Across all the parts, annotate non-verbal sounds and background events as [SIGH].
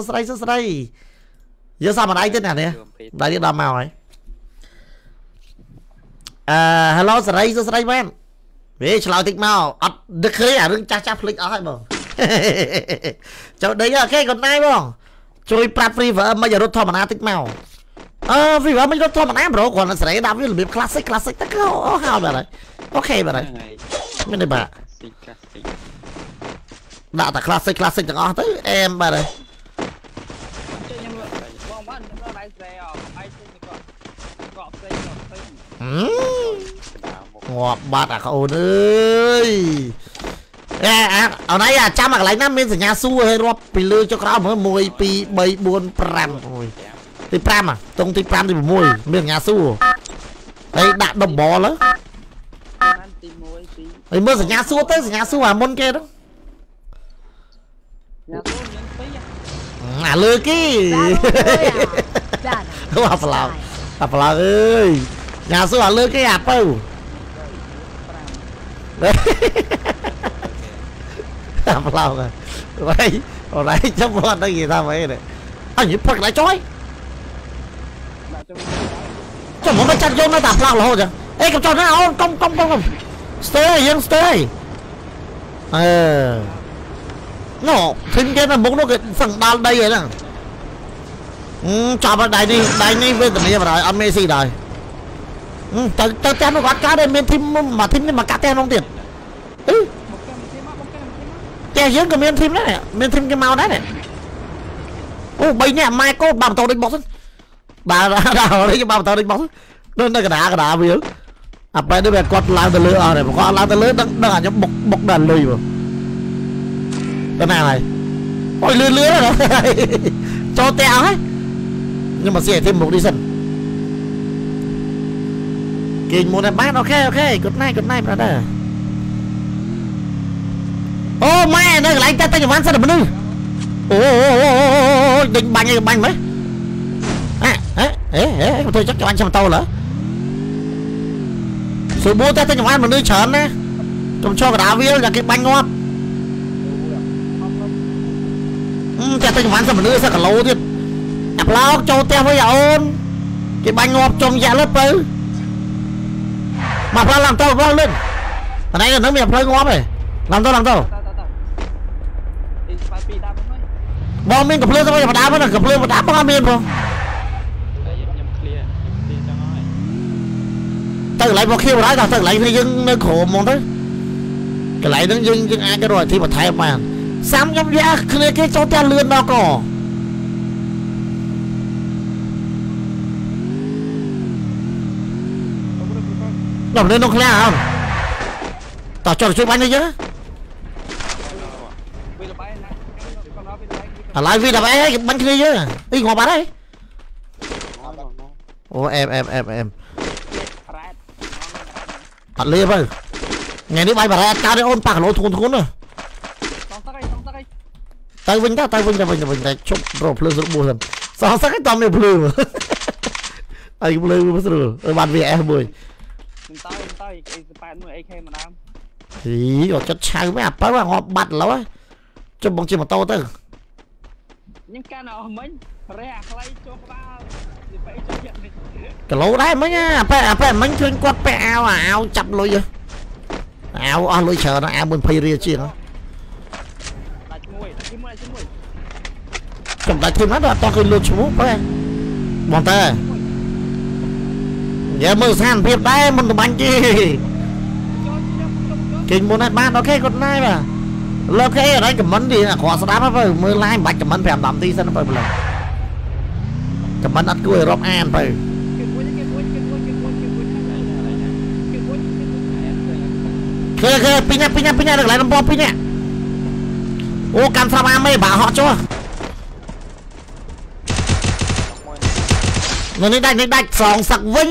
សួស្ដីសួស្ដីយកសាមដៃទៀតណានេះដៃទៀតដល់មកហើយអឺ hello សេរីសួស្ដីមែនវិញឆ្លើយតិចមកអត់ដឹកឃើញអារឿងចាស់ចាស់ភ្លេចអស់ហើយបងចូលដីអូខេគាត់ណៃបងជួយប្រាប់ free verb មិនរត់ធម្មតាតិចមកអឺ free verb មិនរត់ធម្មតាប្រូគ្រាន់តែសេរីដាក់វារបៀប classic classic ទៅក៏ហើយបាទហើយអូខេបាទហើយហ្នឹងហើយមានទេបាទស៊ីកាស៊ីដាក់តែ classic classic ទាំងអស់ទៅអែមបាទហើយ ខ្ញុំបងបានខ្ញុំដល់ដៃស្រែអត់ឯងទៅគាត់គាត់ផ្សេងគាត់ផ្សេ ងហឹមដើមមកងាប់បាត់អាកូនអើយអេអាអនឯងអាចាំអាកន្លែងណាមានសញ្ញាសួរឲ្យរាប់ពីលើចុះក្រោមមើល1 2 3 4 5អូយទី5អាតុងទី5ទី6មានសញ្ញាសួរហើយដាក់ដុំបលទៅបានទី1ទីហើយមើលសញ្ញាសួរទៅសញ្ញាសួរអាមុនគេទៅញ៉ាំទៅមានពីរអាលើគេ Battle Royale. អូអាប្លោកអាប្លោកអើយស ញ្ញាសួរអាលើគេអាពៅអាប្លោកហើយអូនឯងចាំមកដល់គេថាម៉េចនេះអញផឹក lại ចុយដាក់ចូលចាំមកចាត់យកនៅតែប្លោករហូតចឹងអេកុំចុះណាអូនកុំកុំកុំកុំស្ទើយើងស្ទើអឺណូឃើញគេនៅមុខនោះគេសឹងដល់ដីហើយហ្នឹងអឺចាប់ឲ្យដៃនេះដៃនេះវេទនាបណ្ដោយអត់មេស៊ីដែរ ừ tao tao nó quá cá đây men thêm mà thêm mà cá tem không tiền ừ. Che giếng cái men thêm đấy này men thêm cái màu đấy này. Ô, bây nè, mai cô bằng tàu đánh bóng bà ra ra đấy cái bằng tàu đánh bóng nó nó cái đá cái đá bây giờ à bây đứa bé quật lao từ lưỡi à này quật quát từ tới lưỡi đang đang ở nhóm bọc bọc đàn lùi mà. Cái này này. Ôi lưỡi lưỡi rồi [LAUGHS] cho tẹo ấy. Nhưng mà sẽ thêm một đi sân. គេងមុនហើយបាទអូខេអូខេ good night good night brother អូម៉ែនៅកន្លែងតែតែវ៉ាន់សិនតែមនុស្សអូអូដេញបាញ់ឯងបាញ់មើលអេអេអេអេខ្ញុំធ្វើចឹកបាញ់ចាំតោលហ៎សួរមកតែតែវ៉ាន់មនុស្សច្រើនណាខ្ញុំឈរកដាវាលតែគេបាញ់ងាប់អឺតែតែវ៉ាន់សិនមនុស្សសកគីឡូទៀតអាប់ឡោកចូលផ្ទះវិញអូនគេបាញ់ងាប់ចំយ៉ាក់លើទៅ Mà phải làm tao vâng lên Thằng này nó mẹ phải ngóp ấy Làm tao làm tao Bom mình cầm lên sao bây giờ mà đá mất là cầm lên mà đá bom mình không Tao lại bỏ kia mà đá tao lại thì dưng nó khổ mong đấy Cái lại nó dưng dưng ai cái rồi thì mà thay mà Xám nhóm giá kia kia cho ta lươn nó có ដល់លើក្នុងឃ្លាំងអូនតោះចុះជួយបាញ់នេះយើឥឡូវវាដល់អីគេបាញ់គ្នាយើអីងាប់បាត់ហើយអូអែមអែមអែមអែមអត់លៀបហើយថ្ងៃនេះបាយបារ៉ែអត់កើតទេអូនប៉ះគីឡូធ្ងន់ធ្ងន់ណាទៅវិញទៅទៅវិញទៅវិញទៅវិញតែជប់រកភ្លើងស្រួលបួសសោះសឹកតែតមានភ្លើងអីភ្លើងវាស្រួលបាន VS មួយ ខ្ញុំតើខ្ញុំតើ A81 AK ម្ដងហីក៏ចិត្តឆៅមែនអាបើងាប់បាត់ឡូវជប់បងជិះម៉ូតូទៅខ្ញុំកាន់អស់មិញរះអាខ្លៃចូលក្បាលវាបែកចូលយ៉ាងនេះគីឡូដែរមិញអាប៉ែអាប៉ែមិញឃើញគាត់ពាក់អាវអាវចាប់លុយអាវអស់លុយច្រើនអាវ120រៀលជាងដាច់មួយដាច់មួយដាច់មួយចំដាច់ធំណាស់ដល់អត់តឃើញលុយឈ្មោះប៉ែបងតើ យ៉ាមើលស្ថានភាពដែរមិនតំបាញ់ទេគេមុនអាចបានអូខេគាត់ណាយបាទលោកគេអត់ខមមិនទេគ្រាន់ស្ដាប់ទៅមើល live មិនបាច់ខមមិន5 10នាទីសិនទៅប្រឡងខមមិនអត់គួរឲ្យរាប់អានទៅគេគេពីញ៉ាពីញ៉ាពីញ៉ាដល់កន្លែងដំបងពីញ៉ាអូកាន់ស្រាប់អាមេបាក់ហត់ចុះ នៅនេះដាច់នេះដាច់សងសឹកវិញ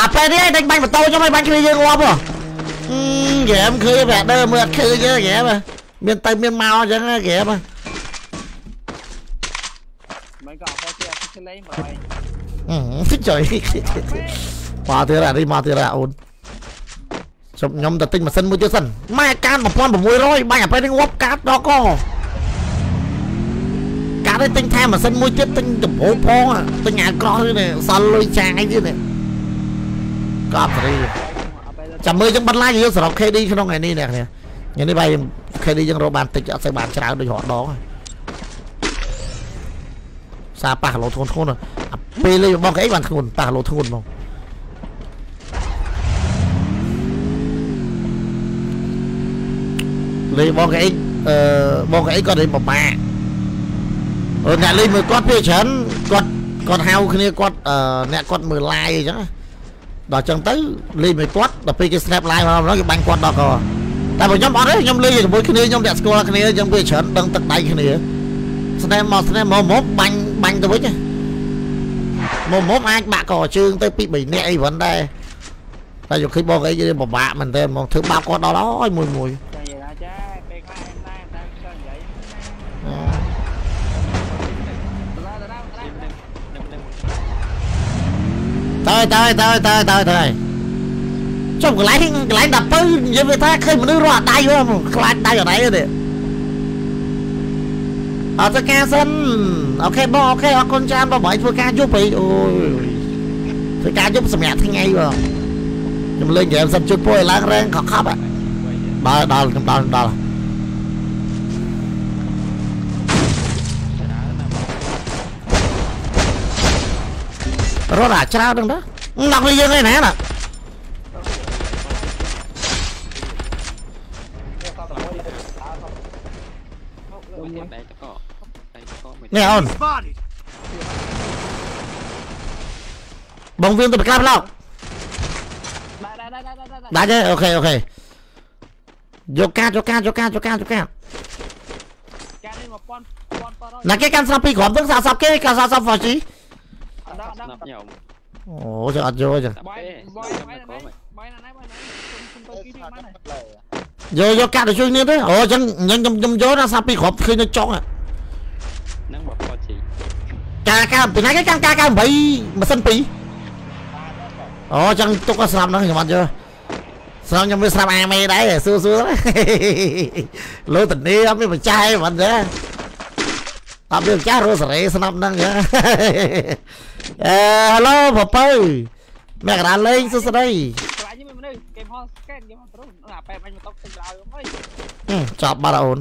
អាពេលនេះដាច់បាញ់ម៉ូតូខ្ញុំឲ្យបាញ់គ្នាយើងងាប់ហ៎អឺហ្គេមឃើញបែដើមើលអត់ឃើញទេហ្គេមមានទៅមានមកអញ្ចឹងហ្គេមមិនក៏អត់ទៅឆ្លេងបើឯងអឺចុយមកទៀតអានេះមកទៀតអូនជប់ខ្ញុំទៅទិញម៉ាស៊ីនមួយទៀតសិនម៉ែកាន1600បាញ់អាពេលនេះងាប់កាត់ដល់ក ត់ទេទិញថែម៉ាស៊ីនមួយទៀតទិញដំបូងផងអាទិញអាក្រោះនេះសល់លុយចាយទៀតនេះក៏អត់រីអត់បែរចាំមើលចឹងបន្លាយយើងសរុប KD ក្នុងថ្ងៃនេះអ្នកគ្នាថ្ងៃនេះបាយ KD យើងរកបានតិចអត់សូវបានច្រើនដូចរហដងហើយសារប៉ះគីឡូធ្ងន់ធ្ងន់អាពេលលេងរបស់គេអីបានធ្ងន់ប៉ះគីឡូធ្ងន់ហ្មងលេងរបស់គេអីអឺបងគេអីគាត់លេងពិបាក អឺអ្នកលេងមើលគាត់ពេលច្រើនគាត់គាត់ហៅគ្នាគាត់អឺអ្នកគាត់មើល live អញ្ចឹងណាដល់ចឹងទៅលេងមួយគាត់ដល់ពេលគេ snap live មកម្ដងគេបាញ់គាត់ដល់កតែបើខ្ញុំអត់ទេខ្ញុំលេងជាមួយគ្នាខ្ញុំតាក់ស្គាល់គ្នាចឹងវាច្រើនដឹងទឹកដៃគ្នា snap មក snap មកមកបាញ់បាញ់ទៅវិញមកមកអាចបាក់កជើងទៅពី3នាក់អី vẫn ដែរតែយកឃើញបងអីគេពិបាកមែនតើមកធ្វើបាបគាត់ដល់ហើយមួយមួយ តើតើតើតើតើតើចុះកន្លែងកន្លែងដល់ទៅនិយាយវាថាឃើញមនុស្សរត់ដៃហ្នឹងខ្លាចដៃអត់ដៃទេអត់ទៅការសិនអូខេបងអូខេអរគុណច្រើនបងបងធ្វើការយប់ពេកអូយធ្វើការយប់សម្រាប់ថ្ងៃបងខ្ញុំលេងហ្គេមសិនជុតពួយឡើងរែងខកខប់ដល់ដល់ខ្ញុំដល់ដល់ រើនណាស់រត់អាច្រើនហ្នឹងណាដល់នេះយើងឯណាណាមួយទៀតដៃតកដៃតកមួយនេះអូនបងវៀងទៅប្រក្រាបឡោដែរដែរដែរដែរដែរដាច់ទេអូខេអូខេយកកាតយកកាតយកកាតយកកាតយកកាតការនេះ1000 1000ណាគេកាន់ស្រាប់ពីរក្រុមទាំងសាស័ព្ទគេកាន់សាស័ព្ទ 4G អត់ ដល់ស្ដល់នាប់ខ្ញុំអូចឹងអត់យកចឹងតាប់បាយទេបាយស្នាបាយប់ណាខ្ញុំបាយណាបាយណាខ្ញុំទៅគីនេះមកណាយកយកកាត់ទៅជួយគ្នាទេអូចឹងញខ្ញុំខ្ញុំយកណាសាប់ពីរក្រុមឃើញនៅចុងនឹងបបតជីកាកាពីណាគេកាន់កាកា8ម៉ាស៊ីន2អូចឹងទុកឲ្យស្រាប់ហ្នឹងខ្ញុំអត់យកស្រាប់ខ្ញុំវាស្រាប់អាមេដែរសួរសួរលោតនីអត់មានបច្ចាយមិនទេ អត់មានបច្ចាយរស់សេរីស្នាប់ហ្នឹងចឹងអឺហេឡូបបៅមកកណ្ដាលលេងសួស្ដីខ្លាញ់នេះមនុស្សគេហោះស្កេនគេហោះទៅអាប៉ែបាញ់មកតុកទៅឡើយអើយហឹមចប់បាត់អូន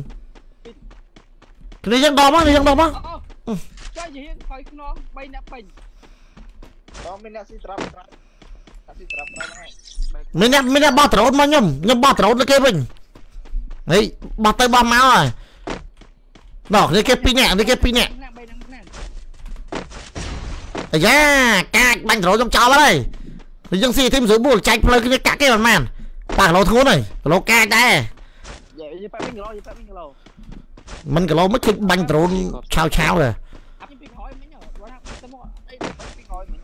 គ្នាយើងដល់មកគ្នាយើងដល់មកអូជួយជាហុយខ្នង3អ្នកពេញតមានអ្នកស៊ីត្រាប់ត្រាប់អ្នកស៊ីត្រាប់ត្រាប់ហ្នឹងមានអ្នកមានអ្នកបោះដ្រូនមកខ្ញុំខ្ញុំបោះដ្រូនលើគេវិញហេបោះទៅបោះមកហើយ ដល់គ្នាគេពីរនាក់នេះគេពីរនាក់អ្នក3អ្នកអ្នកអាយ៉ាកាចបាញ់ដ្រូនខ្ញុំចោលហើយនេះយើងស៊ីធីមស្រួលបួលចាច់ផ្លូវគ្នាកាក់គេមិនមែនប៉ះគីឡូធ្ងន់ហើយគីឡូកាចដែរនិយាយប៉ែវិញគីឡូនិយាយប៉ែវិញគីឡូមិនគីឡូមិនឃើញបាញ់ដ្រូនឆាវឆាវទេអាប់ពីក្រោយមិញបើថាទៅមកអីពីក្រោយមិញ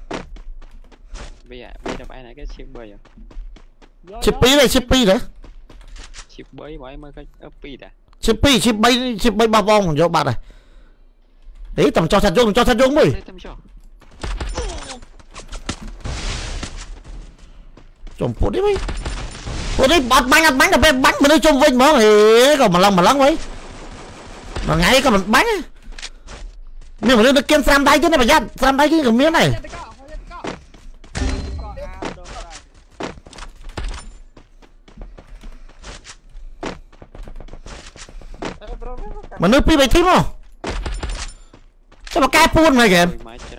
វាវាទៅឯណាគេឈៀប3ឈិបពីរទេឈិបពីរទេឈៀប3បើឲ្យមើលឃើញអឺ2តា ឈិបពីរឈិប3ឈិប3បោះបងយកបាត់ហើយហេតំចោះឆាត់យកចោះឆាត់យកមួយទៅចុះចំពុតនេះវិញពុតនេះអត់បាញ់អត់បាញ់តែពេលបាញ់មនុស្សជុំវិញហ្មងហេក៏ម្លឹងម្លឹងវិញមួយថ្ងៃក៏មិនបាញ់មានមនុស្សទៅគៀនស្រាំដៃទៀតណាប្រយ័ត្នស្រាំដៃគេក៏មានដែរ ទៅកោទៅកោកោអាដល់ដែរ មនុស្សពីរបីធីមមកចាំមកកែពួនមកគេមកច